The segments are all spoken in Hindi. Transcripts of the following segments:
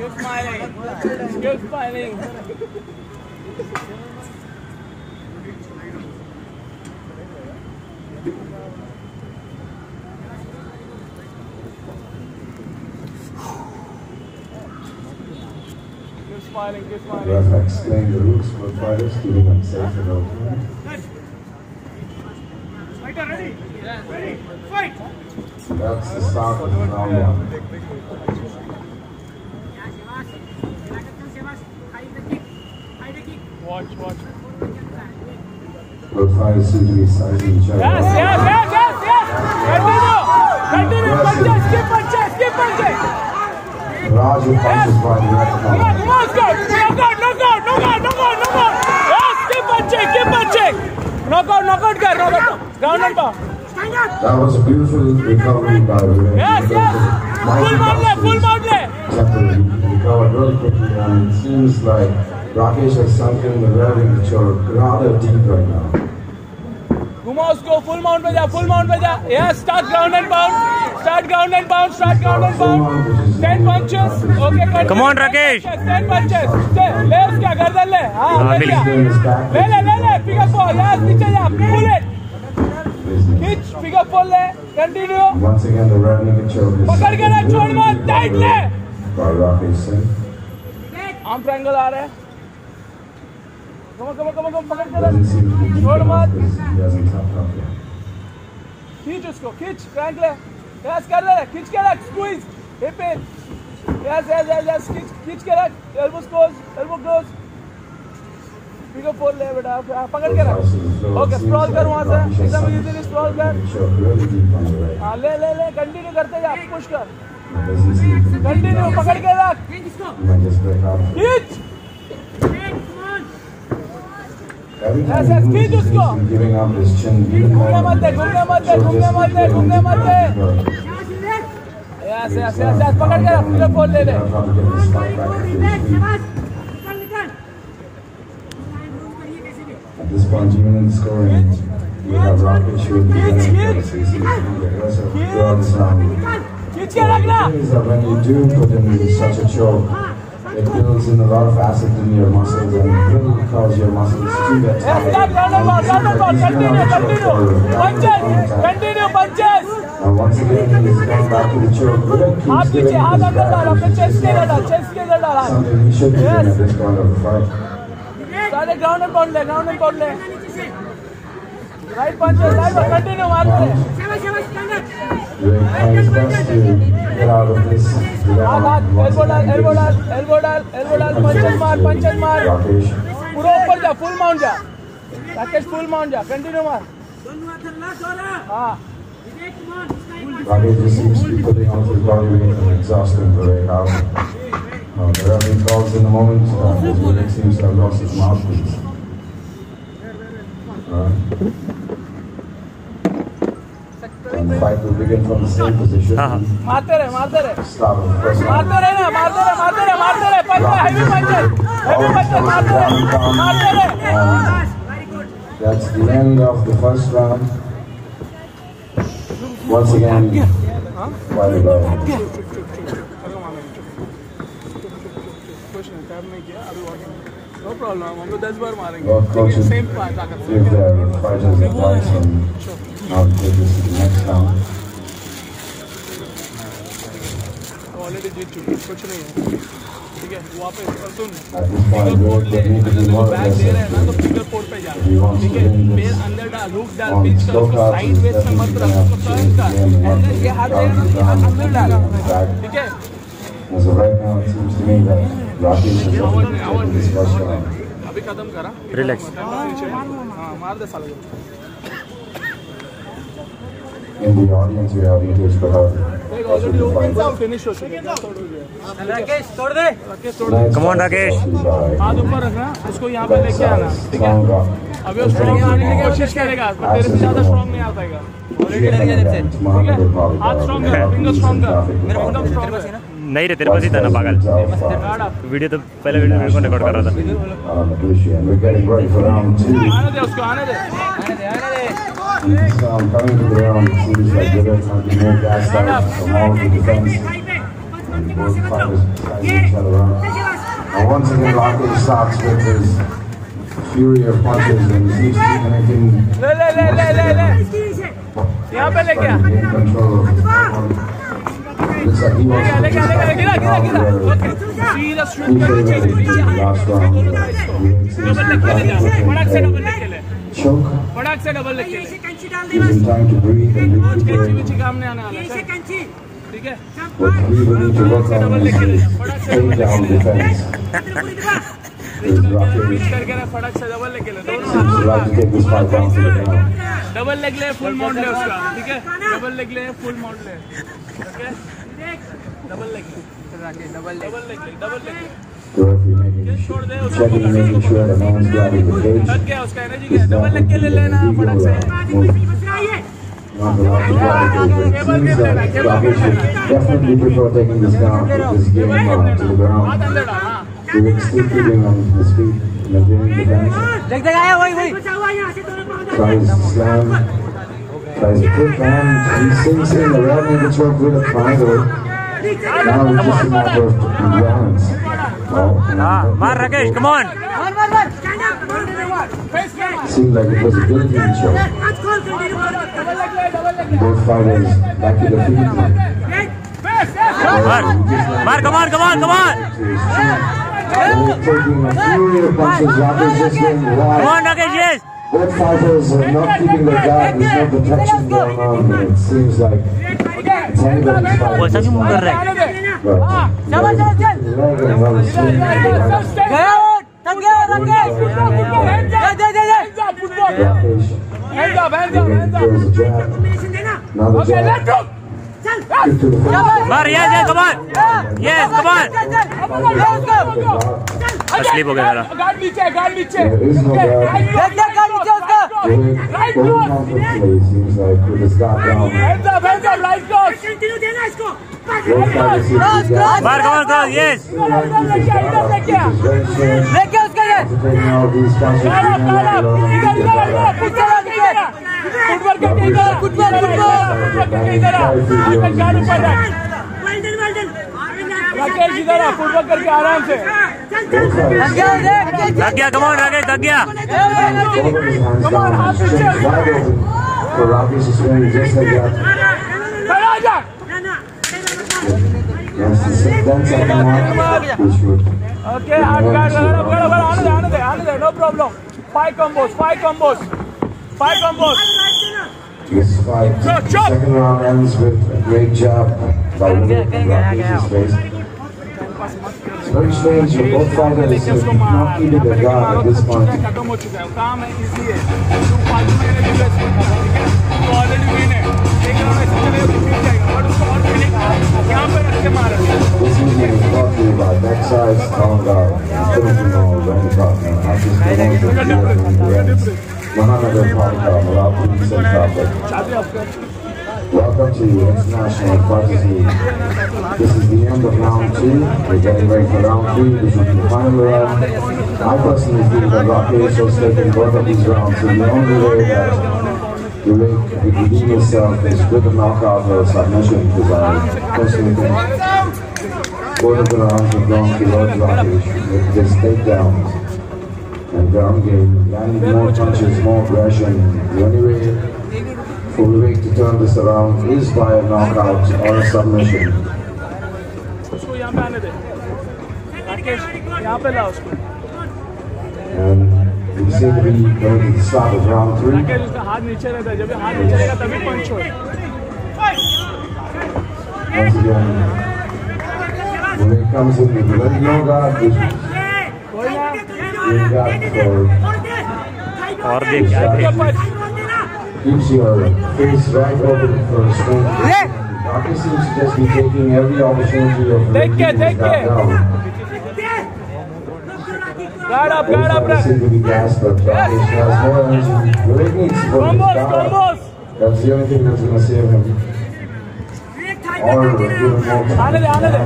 Keep smiling. Keep smiling. Keep smiling. Keep smiling. Ref explained the rules for fighters, giving them safe and open. Fighter ready? Ready? Fight! That's the start of round one. Watch, watch. Both fighters seem to be sizing each other Yes, up. yes, yes, yes, yes. Continue. Continue. Punches. Keep punches. Keep punches. Raju punches by the left Come on, arm. come on, Scott. Knockout, knockout, knockout, knockout, knockout. Yes, keep punching, keep punching. Knockout, knockout कर, knockout. Ground and pound. That was a beautiful recovery by Vivek. Yes, yes. Full mount full mount le. Recovered really quickly and it seems like Rakesh has sunk in the revenue which are rather deep right now. घुमा उसको full mount पे जा, full mount पे जा. Yes, start ground and pound. Start ground and pound, start ground and pound. Ten punches. Okay, continue. Come on, Rakesh. Ten punches. ले उसका गर्दन ले. हाँ, हाँ, ले. ले ले ले ले. Pick up ball. Yes, नीचे जा. Pull it. Hitch. Pick up ball ले. Continue. Once again, the choke is पकड़ के रख, छोड़ मत. Tight ले. Rakesh Singh. आर्म ट्रायंगल आ रहा है कमो कमो कमो कमो पकड़ के रख। छोड़ मत. खींच उसको खींच क्रैंक ले। यस कर ले खींच के रख squeeze hip in yes yes yes yes खींच खींच के रख। एल्बो क्लोज एल्बो क्लोज पिको फोर ले बेटा पकड़ के रख। ओके स्क्रॉल कर वहाँ से। एकदम इजीली स्क्रॉल कर. हाँ ले ले ले कंटिन्यू करते जा पुश कर। कंटिन्यू पकड़ के रख। He chin even more. घूमने मत दे घूमने मत दे So घूमने just मत दे keep घूमने going मत दे deeper and deeper. Yes yes yes yes पकड़ के रख पिको फोर ले ले Figure out how to get his fight back into his feet. At this point, even in scoring, we have Rakesh who will be winning because he seems to be aggressive throughout this round. खींच के रखना The thing is that when you do put in such a choke, it builds in a lot of acids in your muscles and will cause your muscles to get tired. Continue, continue, continue, punches. And once again, he's going back to the choke. Bullet keeps giving his back. Something he should be doing at this point of the fight. Ground and pound, ground and pound. Right punches right continue मारते his हाथ हाथ एल्बो डाल एल्बो डाल एल्बो डाल एल्बो डाल पंचेस मार पंचेस मार पूरा ऊपर जा फुल माउंट जा राकेश फुल माउंट जा कंटिन्यू मार हाँ Rakesh just seems to be putting on his body weight and exhausting Vivek out. Uh, the referee calls in a moment uh, as Vivek seems to have lost his mouthpiece. Alright. And the fight will begin from the same position. मारते रहे मारते रहे Start of the first round. मारते रहे ना मारते रहे मारते रहे मारते रहे punch heavy punches heavy punches मारते रहे मारते रहे And that's the end of the first round. Once again, by the bell. कुछ नहीं टैप नहीं किया अभी वॉकिंग नो प्रॉब्लम हम लोग दस बार मारेंगे सेम ताकत. ऑलरेडी जीत चुके हैं, कुछ नहीं है ठीक है वापस और सुन फिंगर फोर Vivek ले will need to be अगर more बैक दे रहे हैं ना तो. फिंगर फोर पे जा ठीक है पैर अंदर डाल हुक डाल पिच कर उसको साइड वेस्ट में मत रख उसको टर्न कर ऐसे ये हाथ दे रहे हैं अंदर डाल. ठीक है As of right now, it seems to me that Rakesh has already taken this first round. Relax. हाँ मार दे In the audience, we have Nitesh Bahar. Already हो हैं हो गया Come on, Rakesh. हाथ ऊपर रखना उसको यहाँ पे लेके आना ठीक है. अभी वो स्ट्रॉन्ग आने की कोशिश करेगा पर तेरे से ज़्यादा स्ट्रॉन्ग नहीं आ पाएगा on the bench, Mohammed Iqbal. हाथ स्ट्रॉन्ग कर फिंगर स्ट्रॉन्ग कर traffic in स्ट्रॉन्ग है नहीं रे तेरे पास ही था ना पागल uh, वीडियो तो पहले वीडियो मेरे को रिकॉर्ड कर रहा था fury of punches and seems to be connecting ले ले ले ले ले ले यहाँ पे लेके आ Looks like he wants to लेके आ just लेके आ गिरा गिरा गिरा where ओके सीधा शूट He करना favored चाहिए him in the last round. uh, He seems double to leg be के ले जा फटाक से डबल trying लेग के ले to choke, फटाक से डबल लेग के ले using time to breathe and कैंची recuperate. पीछे काम नहीं आने वाला चल ठीक है What we will need to work on is his takedown defense. Double leg ले फुल माउंट ले उसका ठीक है डबल लेग ले फुल माउंट ले ओके डबल लेग ले डबल लेग ले डबल लेग ले छोड़ दे. थक गया उसका एनर्जी गया डबल लेग के ले लेना फटाक से uh, definitely prefer taking this down, this game uh, to the ground. We were still feeling on his feet and obeying the dance. Tries slam, tries to put down, he sinks in the the choke with a final. Now it's just a matter of balance. Oh, come on! Seemed like it was a guillotine choke. Both fighters back to the feet. Mar, come on, come on, come on! They're taking a. Come on, Nugget, Blood fighters are not keeping their guard. There's no protection going on here. It seems like. What's happening with the! Hands up! Hands up, hands up. Okay, let's go! मार yes yes come on yes come on असली हो गया गार्ड नीचे गार्ड नीचे. देख देख गाड़ी नीचे उसका right cross. Hands up hands up right cross Both fighters seem to be gassed. मार कम ऑन क्रॉस यस. लेके उसका ये फुटबॉल करके इधर फुटबॉल फुटबॉल करके इधर। करके इधर गार्ड ऊपर रख राकेश इधर आ फुटबॉल करके आराम से। थक गया देख थक गया कम ऑन राकेश थक गया। chin wide open for Rakesh to swing just like that. जा That's the se- 10 second mark, which would okay हाथ गार्ड लगा बड़ा बड़ा आने दे आने दे आने दे। No problem five combos five combos Five on both. Second round ends with a great job by Wu blocking his face. Very strange both fighters to not even their guard at this point. This evening is brought to you by Backside's Strong Guard. I'm Timothy I'm just the one that you are Mohammed Pankar, Traffic. Welcome to International Fantasy. This is the end of round two. We're getting ready for round three, This is the final round. I personally think that Rocky so in both of these rounds And the only way that you make you redeem yourself is with a knockout or a submission because I personally think both of the rounds are going to Lord Rocky with this takedowns and ground game, landing more punches, more aggression. The only way for Vivek to turn this around is by a knockout or a submission. And we seem to be going to the start of round three. Once again, Vivek comes in with very low guard, और देख क्या देख punch keeps your face right open for a swing. Rakesh seems to just be taking every opportunity of Take care, keeping his take guard care. down. Guard up Both guard up fighters seem to be gassed, but Rakesh has more energy. Vivek needs to put his combos guard up. Combos That's the only thing that's going to save him. Or give him more आने दे आने दे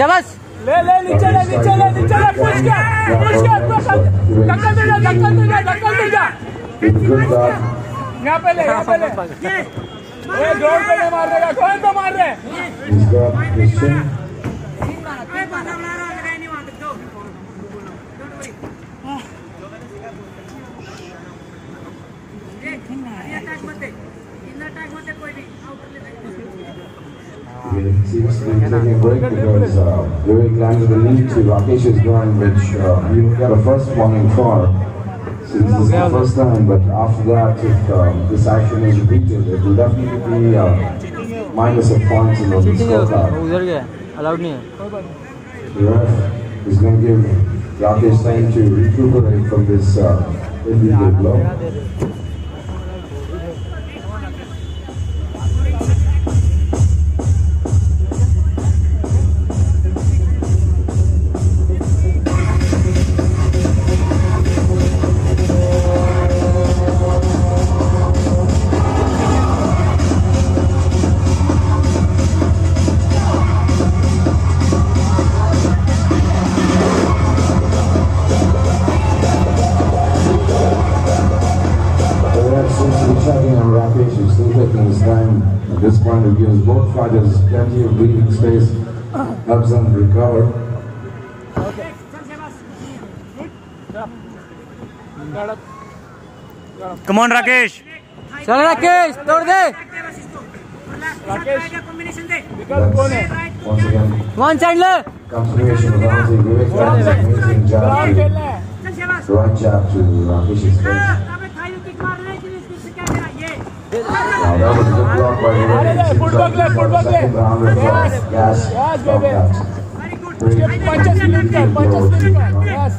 शाबाश ले ले नीचे ले नीचे ले नीचे ले पुश कर पुश कर पुश धक्का दे जा धक्का दे जा धक्का दे जा. यहाँ पे ले यहाँ पे ले ए ग्राउंड पे नहीं मार देगा कौन तो मार रहे He's seems to be taking a break because uh, Louis of the lead to Rakesh's is going, which uh, got a first warning for since this is the first time. But after that, if um, this action is repeated, it will definitely be uh, minus a point in the scorecard. The ref is going to give Rakesh time to recuperate from this uh, blow. plenty of breathing space, helps them recover. Come on Rakesh चल राकेश तोड़ दे विकल्प कौन है Once again, वन साइड ले continuation of Ramsey. Vivek does an amazing job ground to खेलना है right jab to Rakesh's face. Now that was a good block by uh, Yes, baby. उसके पंचेस पंचेस यस.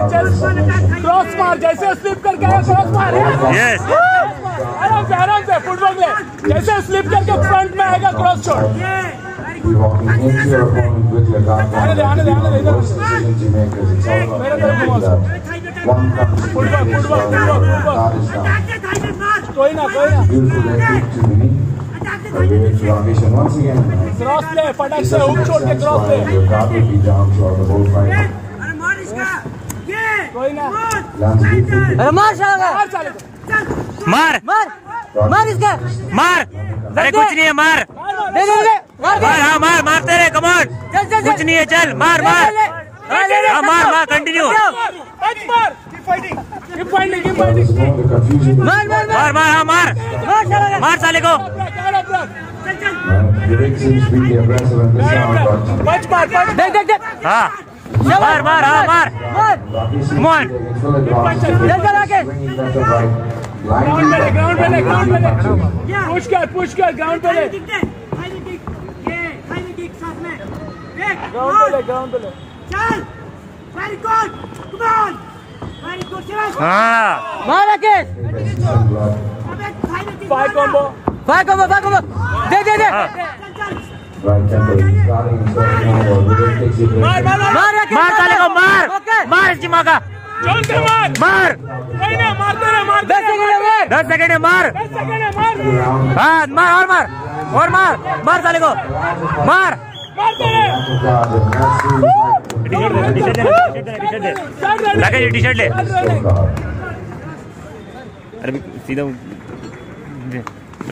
क्रॉस मार जैसे स्लिप करके आया क्रॉस मार यस आराम से आराम से फुटबॉल में जैसे स्लिप करके फ्रंट में आएगा cross shot Be walking into your opponent with your guard down. worst decisions you make is it's all about मेरे that one comes to the football face football while football your guard is down. कोई ना कोई ना Beautiful leg kick to Rakesh. And once again, cross play फटाक this से doesn't हुक make छोड़ के why play your guard will be down throughout the whole fight. कोई ना Lands a beautiful kick. अरे मार शाह मार मार मार इसका। मार। अरे कुछ नहीं है मार। दे दे दे मार दे। मार हाँ मार मारते रहे कमॉन कुछ नहीं है चल मार मार। हाँ मार मार कंटिन्यू मार. मार मार मार। मार मार हाँ मार। मार साले को। देख देख देख। हाँ। मार मार हाँ मार। मार. चल चल आके. ग्राउंड पे ले ग्राउंड पे ले ग्राउंड पे ले। पुश कर पुश कर ग्राउंड पे ले। ग्राउंड पे ले ग्राउंड पे ले। हाँ। मार Rakesh. Five combo five combo five combo दे दे दे Right temple is starting and starting now. but Vivek takes it मार मार मार मार मार साले को मार मार इसकी माँ का ज़ोर से मार मार कोई ना मारते रहे मारते दस सेकंड है मार दस सेकंड है मार दस सेकंड है मार. हाँ मार और मार और मार मार साले को मारते रहे दे दे दे ले. अरे सीधा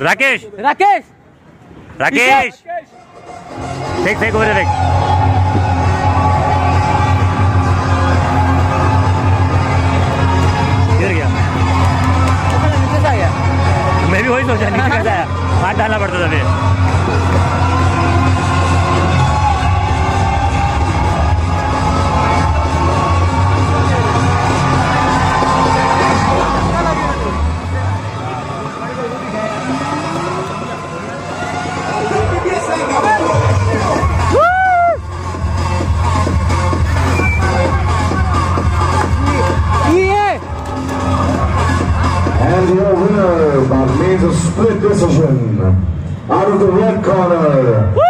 राकेश राकेश राकेश फेंक देख उधर देख। गिर गया। मैं भी वही सोचा नहीं कैसा हाथ डालना पड़ता था फिर। Out of the red corner. Woo!